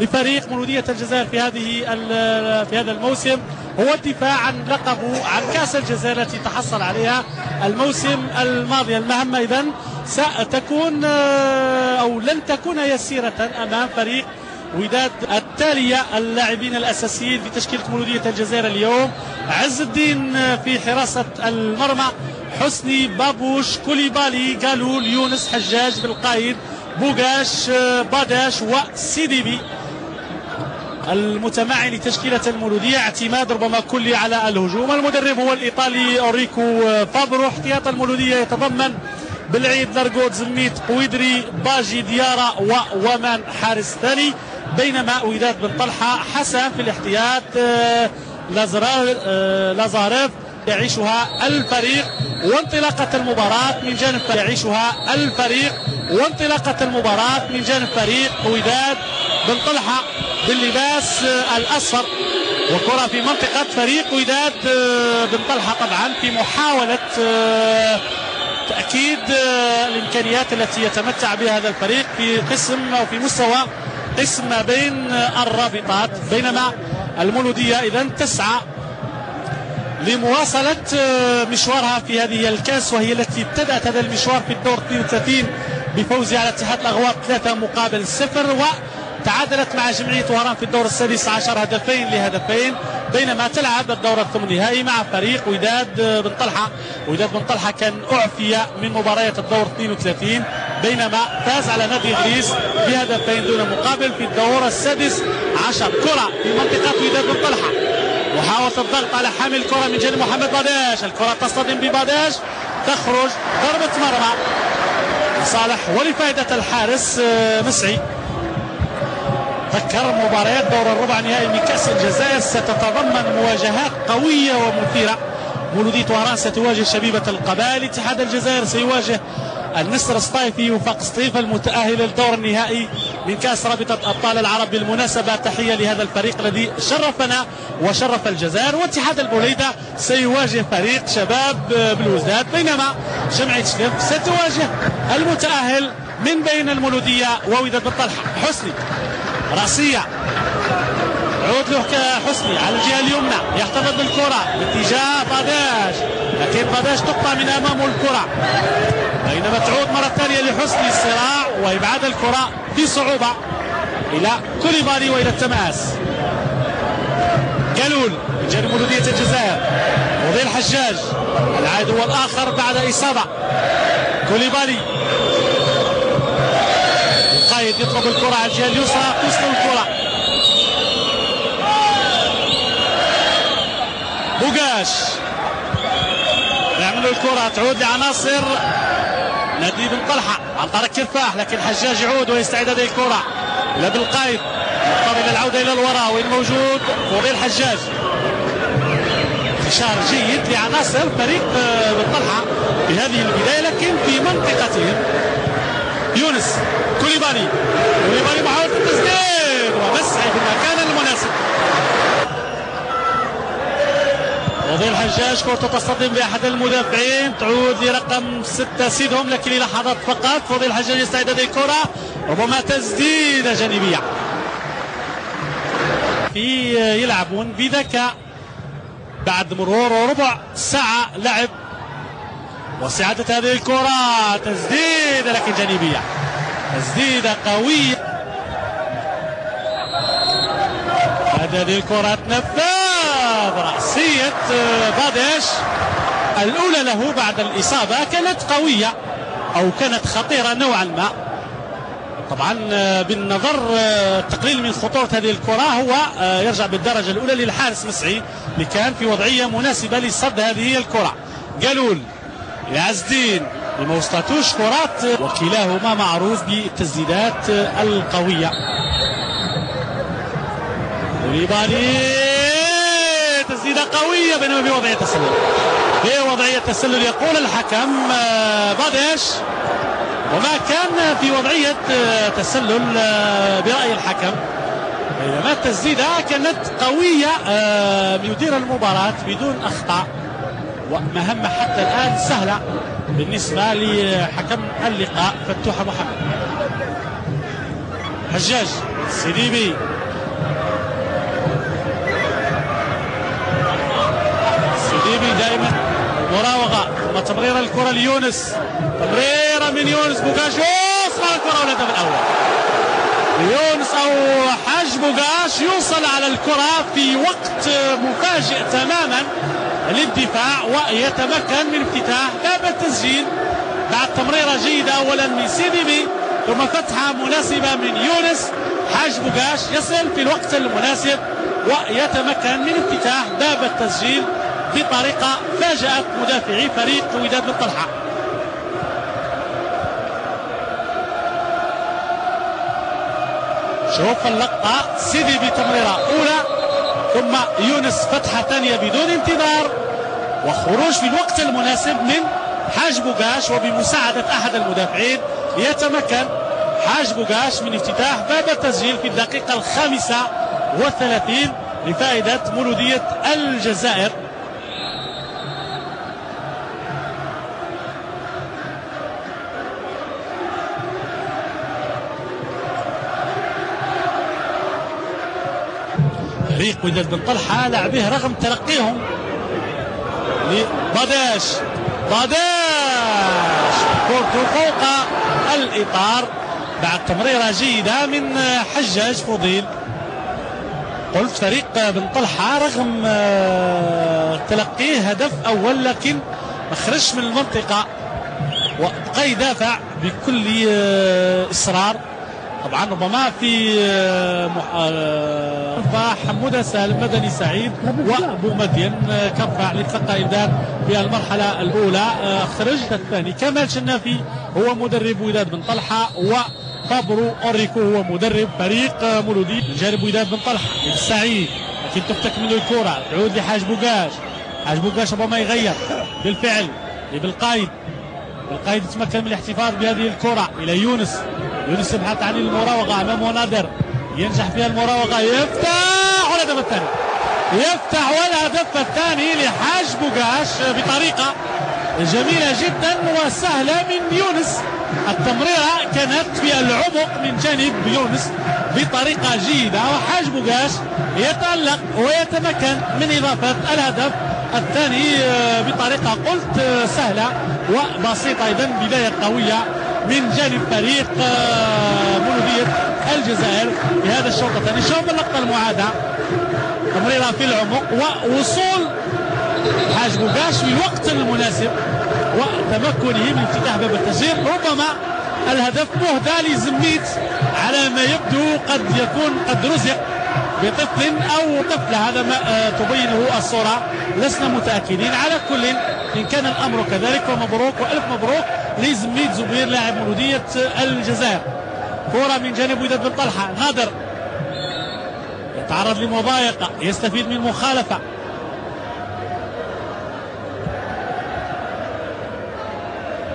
لفريق مولودية الجزائر في هذه في هذا الموسم هو الدفاع عن لقبه عن كأس الجزائر التي تحصل عليها الموسم الماضي. المهمة إذا ستكون أو لن تكون يسيرة أمام فريق وداد التالية اللاعبين الأساسيين في تشكيلة مولودية الجزائر اليوم. عز الدين في حراسة المرمى حسني بابوش كوليبالي قالول يونس حجاج بالقايد بوغاش باداش وسيديبي المتمعن لتشكيلة المولودية اعتماد ربما كلي على الهجوم. المدرب هو الإيطالي أوريكو فابرو. احتياط المولودية يتضمن بالعيد لارجوت زميت قويدري باجي ديارا وومان حارس ثاني بينما وداد بن طلحة حسن في الاحتياط آه، آه، لازاريف يعيشها الفريق وانطلاقة المباراة من جانب يعيشها الفريق وانطلاقة المباراة من جانب فريق وداد بن طلحة. باللباس آه، الأصفر. وكرة في منطقة فريق وداد بن طلحة طبعا في محاولة تأكيد الإمكانيات التي يتمتع بها هذا الفريق في قسم أو في مستوى قسم ما بين الرابطات. بينما المولودية إذا تسعى لمواصلة مشوارها في هذه الكاس وهي التي ابتدأت هذا المشوار في الدور 32 بفوزها على اتحاد الأغواط ثلاثة مقابل صفر وتعادلت مع جمعية وهران في الدور السادس عشر هدفين لهدفين بينما تلعب الدور الثمن النهائي مع فريق وداد بن طلحة. وداد بن طلحة كان أعفي من مباريات الدور 32 بينما فاز على نادي إنجليز بهدفين دون مقابل في الدور السادس عشر. كرة في منطقة وداد بن طلحة. محاولة الضغط على حامل الكرة من جانب محمد باداش. الكرة تصطدم بباداش. تخرج ضربة مرمى لصالح ولفائدة الحارس آه، مسعي. ذكر مباريات دور الربع نهائي من كأس الجزائر. ستتضمن مواجهات قوية ومثيرة مولودية وهران ستواجه شبيبة القبائل. اتحاد الجزائر سيواجه النسر الصيفي وفاق سطيف المتأهل للدور النهائي من كأس رابطة أبطال العرب بالمناسبة. تحية لهذا الفريق الذي شرفنا وشرف الجزائر. واتحاد البوليدة سيواجه فريق شباب بالوزداد بينما جمعية شليف ستواجه المتأهل من بين المولودية ووداد بالطلحة حسني. راسية. عود له حسني على الجهة اليمنى. يحتفظ بالكرة باتجاه باداش لكن باداش تقطع من أمامه الكرة. بينما تعود مرة ثانية لحسني الصراع وإبعاد الكرة بصعوبة إلى كوليبالي وإلى التماس. جلول من جانب مولودية الجزائر. وضي الحجاج. العائد هو الآخر بعد إصابة. كوليبالي يطلب الكرة على الجهة اليسرى توصل الكرة. بوغاش. يعمل الكرة تعود لعناصر. نادي بن طلحة عن طريق كرفاح لكن حجاج يعود ويستعيد هذه الكرة. إلى بالقايد مضطر العودة إلى الوراء وين موجود؟ فضيل حجاج. انتشار جيد لعناصر فريق آه، بن طلحة في هذه البداية لكن في منطقتهم. كوليبالي كوليبالي محاولة التسديد ومسعي في المكان المناسب. وضي الحجاج كرة تصطدم بأحد المدافعين. تعود لرقم ستة سيدهم لكن لحظات فقط. فضي الحجاج يستعد هذه الكرة ربما تسديدة جانبية. في يلعبون بذكاء بعد مرور ربع ساعة لعب. وسعادة هذه الكرة. تسديدة لكن جانبية. تسديدة قوية هذه الكرة تنفذ رأسية بادش الأولى له بعد الإصابة. كانت قوية أو كانت خطيرة نوعا ما. طبعا بالنظر تقليل من خطورة هذه الكرة هو يرجع بالدرجة الأولى للحارس مسعي اللي كان في وضعية مناسبة لصد هذه الكرة. قالول لعز الدين ما وصلتوش كرات وكلاهما معروف بالتسديدات القوية. كوليبالي تسديدة قوية بينما في وضعية تسلل في وضعية تسلل يقول الحكم آه، بادش وما كان في وضعية آه، تسلل آه، برأي الحكم. بينما التسديدة كانت قوية يدير المباراة بدون أخطاء. ومهمة حتى الآن سهلة بالنسبة لحكم اللقاء فتوح محمد حجاج سيديبي. سيديبي دائما مراوغة. ثم تمريرة الكرة ليونس. تمريرة من يونس بوكاش يوصل الكرة والهدف الأول. يونس أو حاج بوكاش يوصل على الكرة في وقت مفاجئ تماما. للدفاع ويتمكن من افتتاح باب التسجيل بعد تمريرة جيدة أولا من سيديبي ثم فتحة مناسبة من يونس حاج بوغاش يصل في الوقت المناسب ويتمكن من افتتاح باب التسجيل بطريقة فاجأت مدافعي فريق وداد بن شوف اللقطة سيدي بتمريرة أولى. ثم يونس فتحة ثانية بدون انتظار وخروج في الوقت المناسب من حاج بوغاش وبمساعدة أحد المدافعين. يتمكن حاج بوغاش من افتتاح باب التسجيل في الدقيقة الخامسة والثلاثين لفائدة مولودية الجزائر. فريق وداد بن طلحة لعبه رغم تلقيهم لباداش باداش كورته فوق الإطار بعد تمريرة جيدة من حجاج فضيل. قلت فريق بن طلحة رغم تلقيه هدف أول لكن ما خرجش من المنطقة وبقى يدافع بكل إصرار. طبعا ربما في آه، آه، حمودة سالم مدني سعيد وأبو مدين آه، كرفع لتلقى إمداد في المرحلة الأولى خرج الثاني. كمال شنافي هو مدرب وداد بن طلحة و فابرو أوريكو هو مدرب فريق مولودي من جانب وداد بن طلحة. سعيد لكن تفتك منه الكرة. تعود لحاج بوغاش حاج بوغاش ربما يغير. بالفعل بالقايد القائد يتمكن من الاحتفاظ بهذه الكرة. إلى يونس. يونس يبحث عن المراوغة أمامه نادر ينجح فيها المراوغة. يفتح والهدف الثاني. يفتح والهدف الثاني لحاج بوغاش بطريقة جميلة جدا وسهلة من يونس. التمريرة كانت في العمق من جانب يونس بطريقة جيدة. وحاج بوغاش يتألق ويتمكن من إضافة الهدف الثاني آه، بطريقة قلت آه، سهلة وبسيطة أيضا بداية قوية من جانب فريق آه، مولودية الجزائر في هذا الشوط الثاني. شوف اللقطة المعادة. تمريرة في العمق ووصول حاج بوغاش في الوقت المناسب وتمكنه من افتتاح باب التسجيل. ربما الهدف مهدى لزميت على ما يبدو قد يكون قد رزق بطفل أو طفلة. هذا ما آه، تبينه الصورة. لسنا متأكدين. على كل إن كان الأمر كذلك فمبروك وألف مبروك. لزميت زبير لاعب مولوديه الجزائر. كرة من جانب وداد بن طلحة. نادر. يتعرض لمضايقة. يستفيد من مخالفة.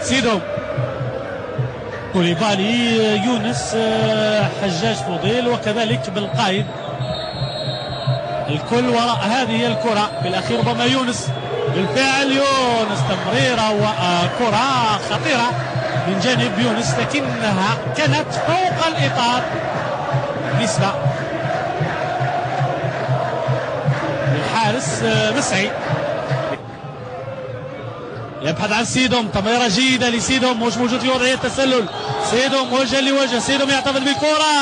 سيدو. كوليبالي يونس حجاج فضيل وكذلك بالقائد الكل وراء هذه الكرة. بالأخير ربما يونس. بالفعل يونس تمريرة وكرة خطيرة من جانب يونس لكنها كانت فوق الإطار. نسبة. للحارس مسعي. يبحث عن سيدوم. تمريرة جيدة لسيدوم. مش موجود في وضعية تسلل سيدوم وجه لوجه. سيدوم يحتفظ بالكرة.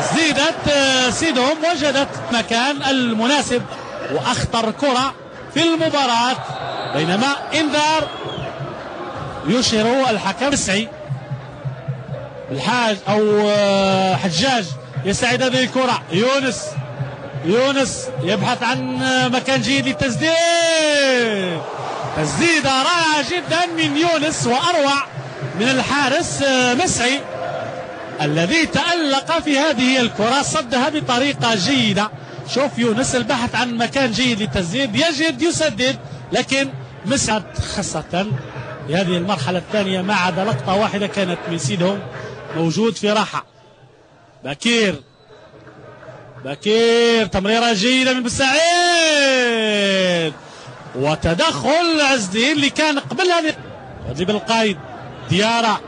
تسديده آه، سيدوم وجدت مكان المناسب وأخطر كرة. في المباراة بينما إنذار يشهر الحكم السعي. الحاج أو آه، حجاج يستعيد هذه الكره يونس يونس يبحث عن آه، مكان جيد للتسديد. تسديدة رائعة جدا من يونس وأروع من الحارس آه، مسعي الذي تألق في هذه الكرة صدها بطريقة جيدة. شوف يونس البحث عن مكان جيد للتسديد يجد يسدد لكن مسعد خاصة في هذه المرحلة الثانية ما عدا لقطة واحدة كانت من سيدهم موجود في راحة. بكير بكير تمريرة جيدة من بسعيد وتدخل عزدين اللي كان قبل هذه. بالقايد ديارة.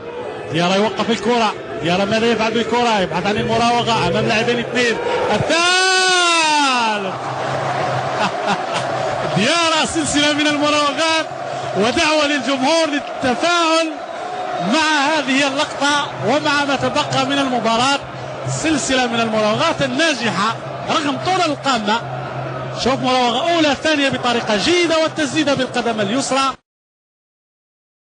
ديارة يوقف الكرة. يرى ماذا يفعل بالكرة؟ يبحث عن المراوغة أمام لاعبين اثنين. الثالث ديارة سلسلة من المراوغات ودعوة للجمهور للتفاعل مع هذه اللقطة ومع ما تبقى من المباراة. سلسلة من المراوغات الناجحة رغم طول القامة. شوف مراوغة أولى ثانية بطريقة جيدة والتسديدة بالقدم اليسرى.